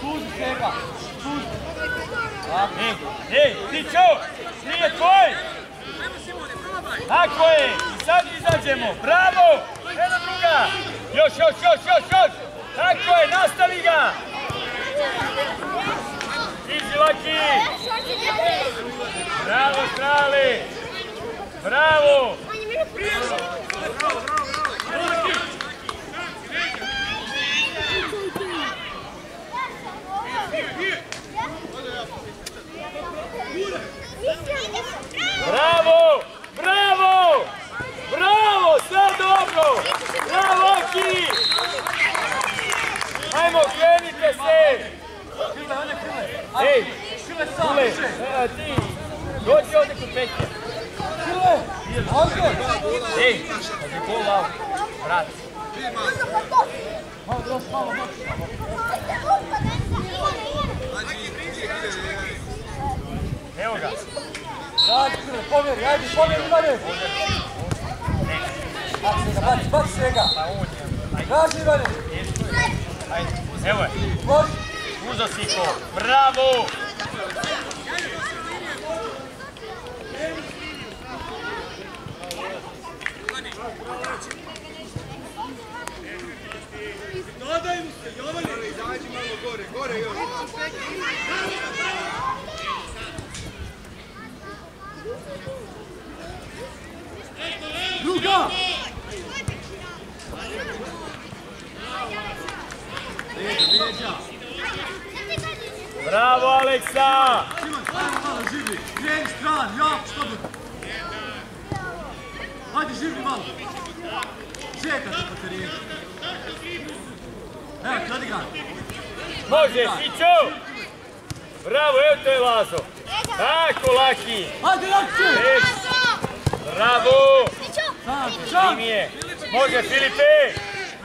Tuži svega. Tuži. Ej, ej, Tićo, nije tvoj. Tako je, i sad izađemo. Bravo, jedna druga. Još, još, još, još, još. Tako je, nastavi ga. Iđi, Laki. Bravo, strali. Bravo. Bravo! Bravo! Bravo! Sve dobro! Bravo, Aki! Ajmo, krenite se! Ej, Kule, e, ti, dođi ovdje kod. Ej. Malo malo, malo. Evo ga. Krle, pomjeri, ajde, pomjeri Ivane. Baci svega, baci, baci svega. Pa Traži Ivane. ajde. Evo je. Može. Uzo si to. Bravo! Dodaj mu se, Jovane! Izađi malo gore, gore još! Druga. Bravo, Aleksa! Ivan, ajmo malo živli. Kreni stran, jak, slobodno. Ajde, živli malo. Čekajte po terenu. Evo, kradi ga. Može, Sićo! Bravo, evo te je Lazo. Tako, Laki. Ajde, Jakče. Ej, bravo! Sam, sam. Tim je. Može, Filipe!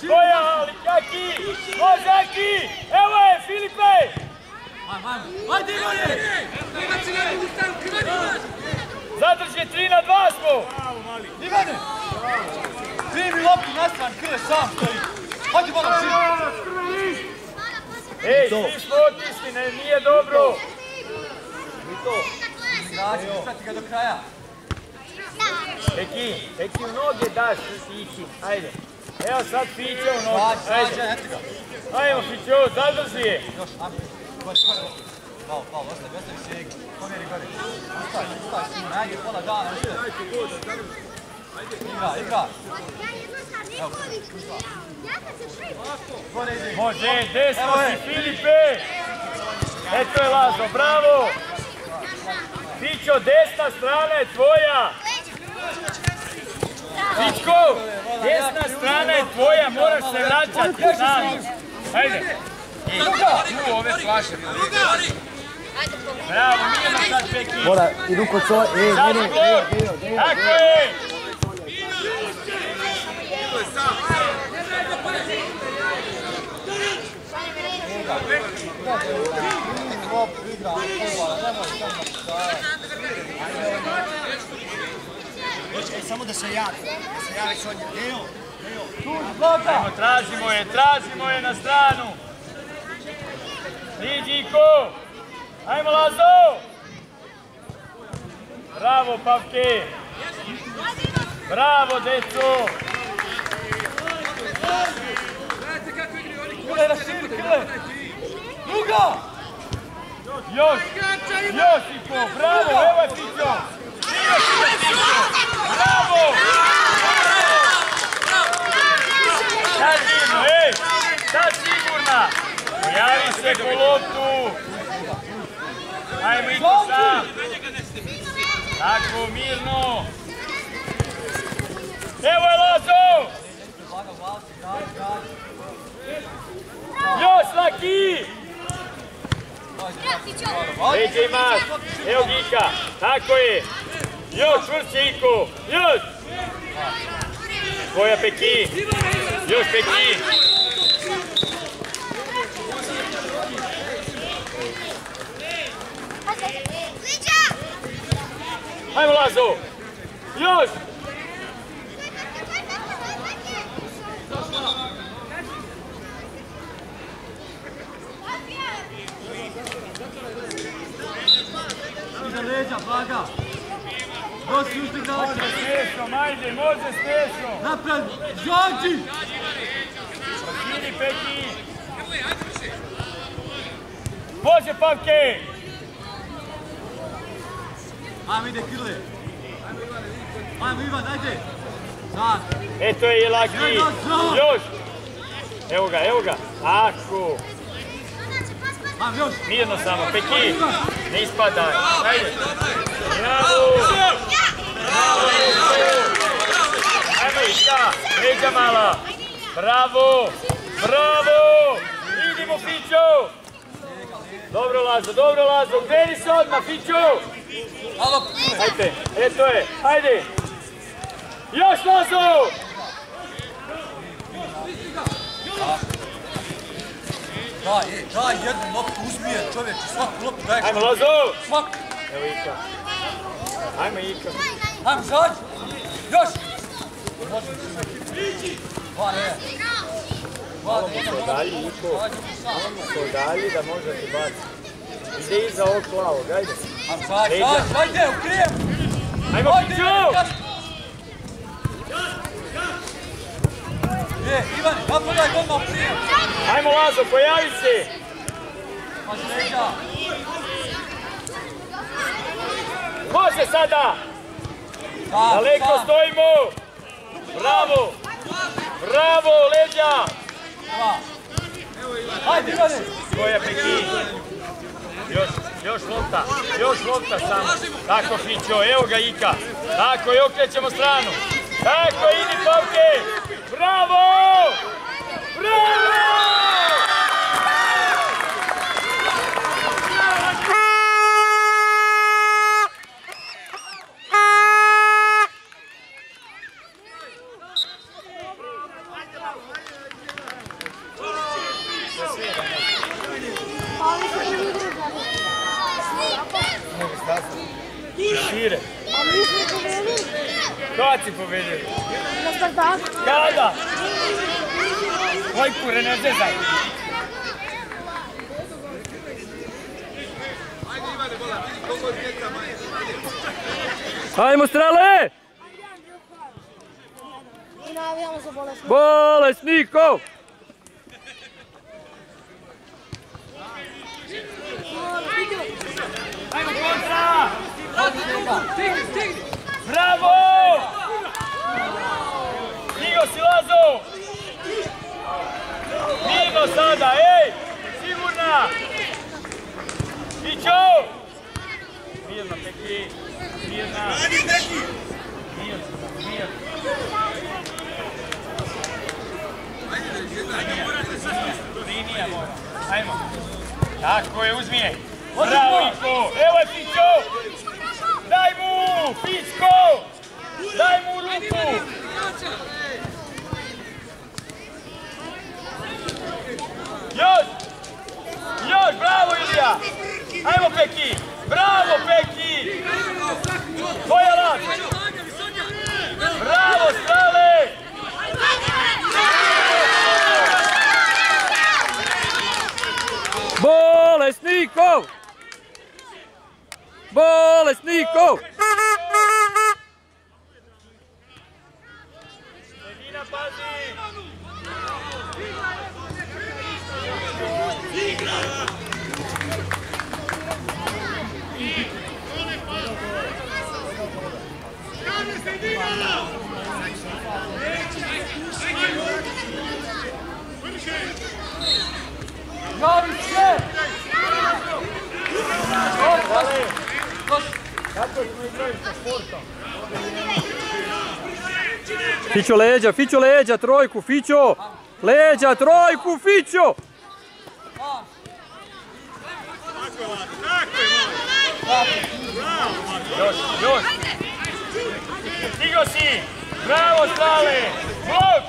Tvoja, ali Aki! Može, Aki! Evo je, Filipe! Ajmo, ajmo. Ajde, Ivane. Zadrži 3 na 2 smo! Ivane. Primi loptu na stran, krle sam stoji. Ajde, malo živli. Ej, svi smo otišli, ne, nije dobro! Igrači, prati ga do kraja. U noge daš Fići, ajde. Evo sad Fiće u noge, ajde. Ajmo Fićo, zadrži je. Još, ajmo. Gore, gore. Pao, pao, ostavi, ostavi se igri. Pomjeri gore. Ustaj, ustaj, sin, ajde, pola dana, ide. Igra, igra. Gore ide. Može, desno Evo si Filipe! Eto je Lazo, bravo! Fićo, desna strana je tvoja! Fićko, desna strana je tvoja, moraš se vraćati sam. Ajde. Tu ove flaše. Bravo, mirno sad Peki. Mora, idu kod svoje, e, evo, evo. Tako je! Nemoj samo da Ej, samo da se javi, da se javi Sonja. Bloka. Ajmo, tražimo je, tražimo je na stranu. Iđi Iko! Ajmo Lazo! Bravo Pavke! Bravo deco! Krle, raširi, krle. Druga. Još! Još Iko! Bravo! Evo je Fićo! Bravo! Sad sigurno, ej! Sad sigurna! Pojavi se po loptu! Ajmo Iko sam! Tako, mirno! Evo je Lazo! Pređe i mas. Evo Gika. Tako je. Još vrsti Iko. Još. Koja Pekin. Još Pekin. Hajmo Lazo. Još. Leđa, blaga. Dosti uzdig na Može smiješno, ajde, može smiješno! Napred, Žanđi! Idi Peki! Može Pavke! Ajmo ide Krle. Ajmo Ivan, ajde. Sad. E, to je Laki! Još! Evo ga, evo ga! Tako! Još. Mirno samo, Peki! Ne ispadaj! Ajde! Bravo! Bravo! Ajmo Ika! Ređa mala! Bravo! Bravo! Idimo Fićo! Dobro Lazo, dobro Lazo, kreni se odmah Fićo! Ajde, e to je, ajde! Još Lazo! Daj, ej, daj jednu loptu, uzmi je čovječe, svaku loptu daj. Ajmo Lazo! Svaku. Evo Ika. Ajmo Ika. Ajmo, zađi. Još. Dva, ne. Ne. To dalje Iko, Zađi, to dalje da može ti baci. Ide iza ovog plavog, ajde. Ajmo, zađi, zađi, ajde, u krijem. Ajmo Fićo! Ivan, Je, Ivan, napadaj odmah u krijem. Ajmo Lazo, pojavi se! Leđa. Može sada! Daleko stojimo! Bravo! Bravo, leđa! Dva. Ajde, Ivane. To je Peki. Još, još lopta, još lopta samo. Tako Fićo, evo ga Ika. Tako i okrećemo stranu. Tako, idi Pavke! Bravo! Bravo! Ajmo strale! I navijamo za bolesno. Bolesnikov! Ajmo kontra! Bravo! Stigo si Lazo! Mirno sada, ej! Sigurna! Ićo! Mirno! Tako je, uzmi je. Bravo, Iko. Evo je Fićo. Daj mu, Fićko. Daj mu ruku. Još. Još, bravo Ilija. Ajmo Peki. Bravo Peki. Lak. Bravo. Bolesnikov! Bolesnikov! Fićo leđa, Fićo leđa, trojku, Fićo! Leđa, trojku, Fićo! Još, još! Stigo si! Bravo, Strale! Blok!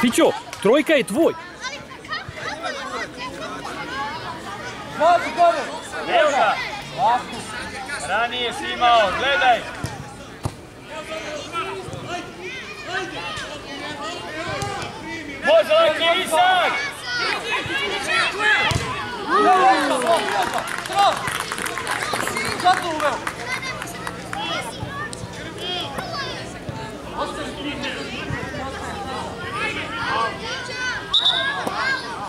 Fićo, trojka je tvoj! Evo ga! Ranije si imao, gledaj. Može laki Isak! Sad to uveo.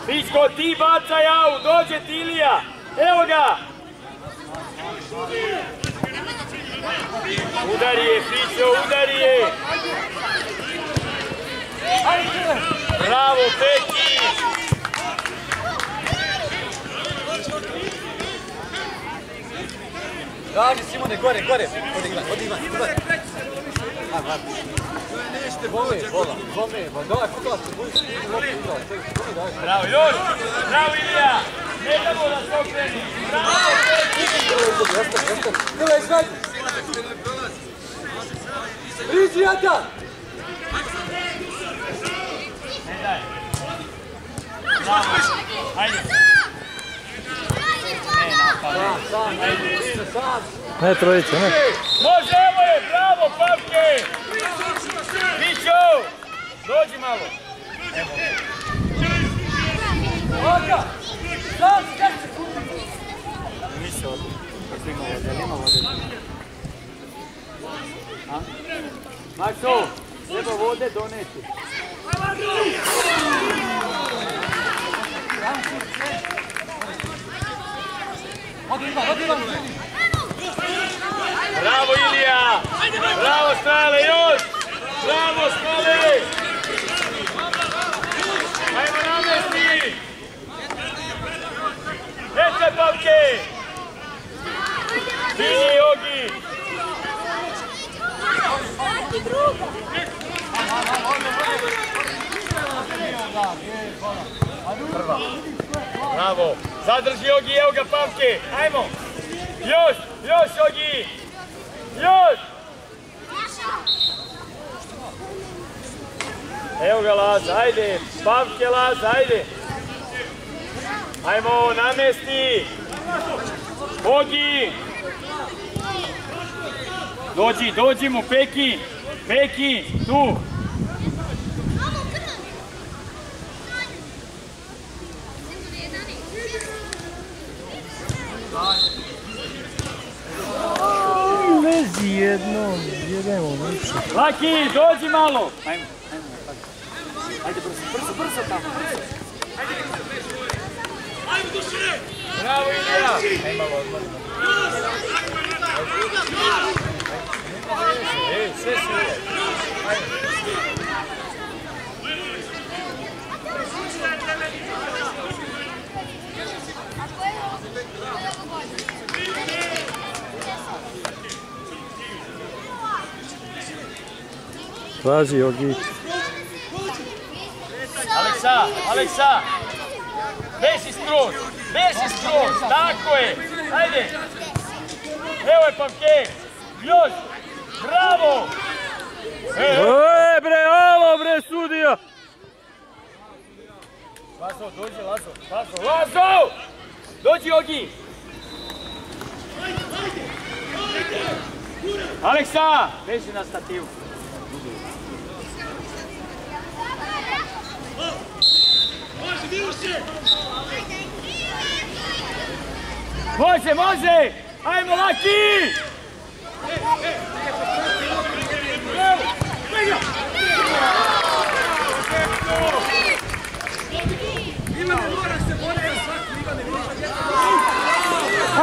Pičko, ti bacaj au, dođe ti Ilija. Evo ga. Udari je, Pičo, udari je. Bravo, Peki. Gaži Simone, gore, gore. Odi Ivan, odi Ivan, gore. A, glad. Bome, bola, bome, ba daj, kutala se, budi se, budi loptu igrao. Bravo, još. Bravo, Ilija. Ne damo da se okreni. Bravo, Peki. Krle, izgledaj! Priđi, Jata! Ne daj. Ajde. Ne trojica, ne. Može, evo je, bravo, Pavke! Mićo, dođi malo. Oka! Sam, skaj se Makso, treba vode doneti. Odi Ivan, odi Ivan! Bravo Ilija! Bravo Strale, još! Bravo Strale! Ajmo namesti! Ete Pavke! Vidi Jogi! Bravo! Zadrži Jogi, evo ga Pavke! Ajmo! Još! Još Jogi! Još! Evo ga Laza, ajde! Pavke Laza, ajde! Ajmo, namesti! Bogi! Dođi, dođi mu, Peki! Peki, tu! jednom, jedemo više. Laki, dođi malo! Ajmo, ajmo, ajde brzo, brzo, brzo tamo, brzo. Ajde, ajmo dušine! Bravo, Ilija! Ajmo malo odmorno. Ej, sve su je. Ajmo. Thank you. Traži Jogi. Aleksa, Aleksa! Besi skroz, besi skroz, tako je! Ajde! Evo je Pavke! Još! Bravo! E, E, bre, alo, bre, sudija! Lazo, dođi Lazo, Lazo, Lazo! Dođi Jogi! Aleksa! Beži na stativu. Može, može! Ajmo, Laki! Ivane, mora se bolje, svaki Ivane, mora.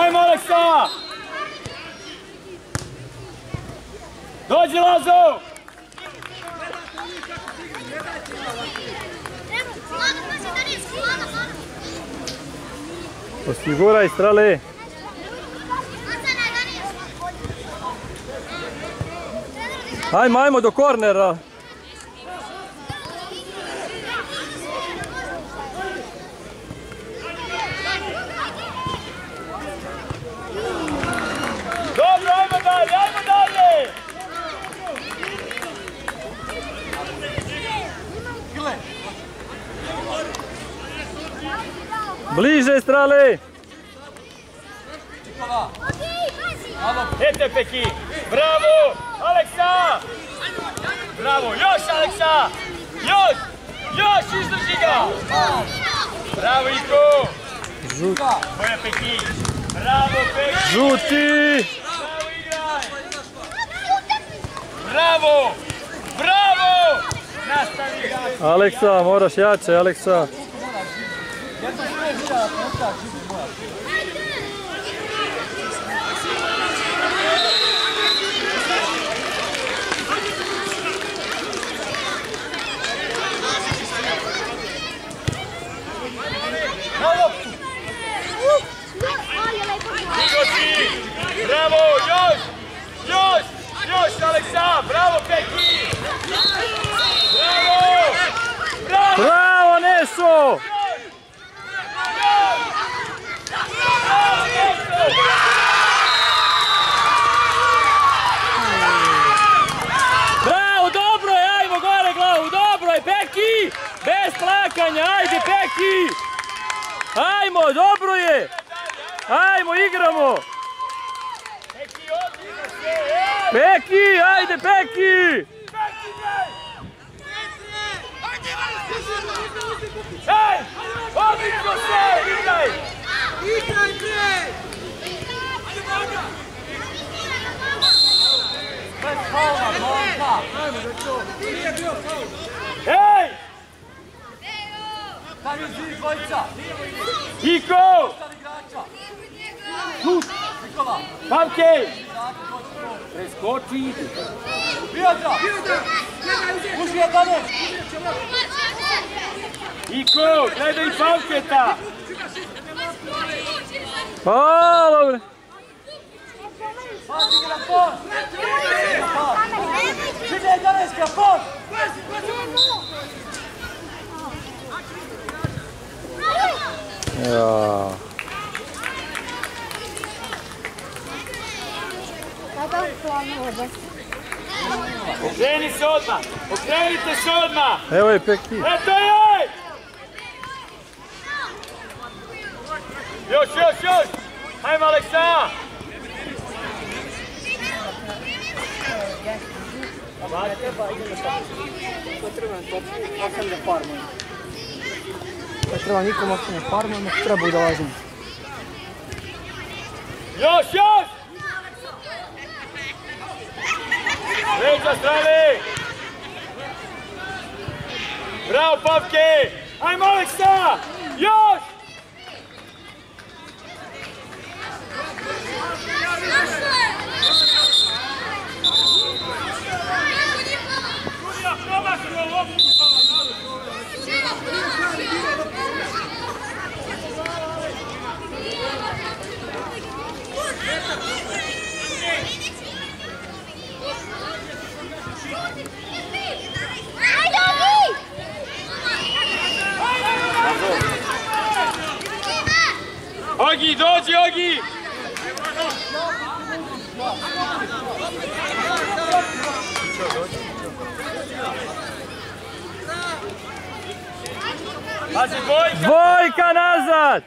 Ajmo, Aleksa! Dođi, Lazo! Osiguraj strale. Ajmo, ajmo do kornera. Bliže strale. Ete Peki. Bravo. Aleksa. Bravo. Još Aleksa. Još. Još izdrži ga. Bravo Iko. Boja Peki. Bravo Peki. Žuti! Bravo igraj. Bravo. Bravo. Nastavi ga. Aleksa, moraš jače, Aleksa. Digo si. Bravo. Još. Još. Aleksa. Bravo Peki. Bravo. Bravo. Bravo, Neso! Bravo, je, Peki! Bez plakanja, ajde Peki! Ajmo, dobro je! Ajmo, igramo! Peki odigra se. Peki, ajde Peki! Ej! Odlično se! Igraj! Igraj bre! Ej! Tam dvojica. Iko! Nikola. Pamke! Preskočiti. Bijađa! Uži je danas! Iko, gledaj Falketa! O, dobro! Pazi mi na pos! Žive je danas. Okreni se odmah! Okrenite se odmah! Evo je Peki. Eto je! Još, još, još! Hajmo Aleksa! Ne treba nikom ostane farma, ne treba da lažemo. Još, još! Leđa strane! Bravo, Pavke! Ajmo, Aleksa! Još! Ogi, dođi, Ogi! Pazi, bojka! Dvojka nazad!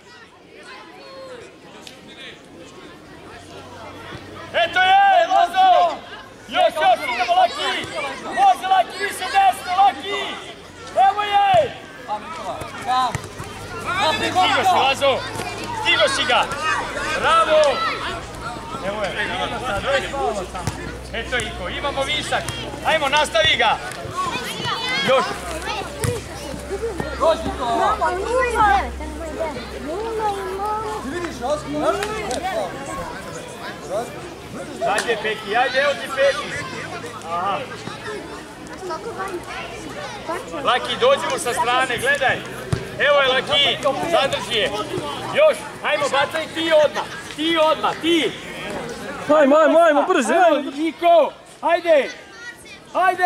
Eto je, Lazo! Još, još, idemo, Laki! Može, Laki, više desno, Laki! Evo je! A Nikola. Tam. Napi Stigo si, Gorka. Lazo! Stigo si ga! Bravo! Evo je, Eto Iko, imamo višak. Ajmo, nastavi ga! Još! Dođi Nikola. Ti vidiš Oskar? Ajde, Peki, ajde, evo ti Peki! Aha. Laki, dođemo sa strane, gledaj! Evo je Laki, zadrži je. Još, ajmo, bacaj ti odmah. Ti odmah, ti. Ajmo, ajmo, ajmo, brže, Evo, ajmo. Niko, ajde. Ajde.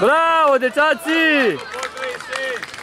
Bravo, dečaci! Pogledaj se.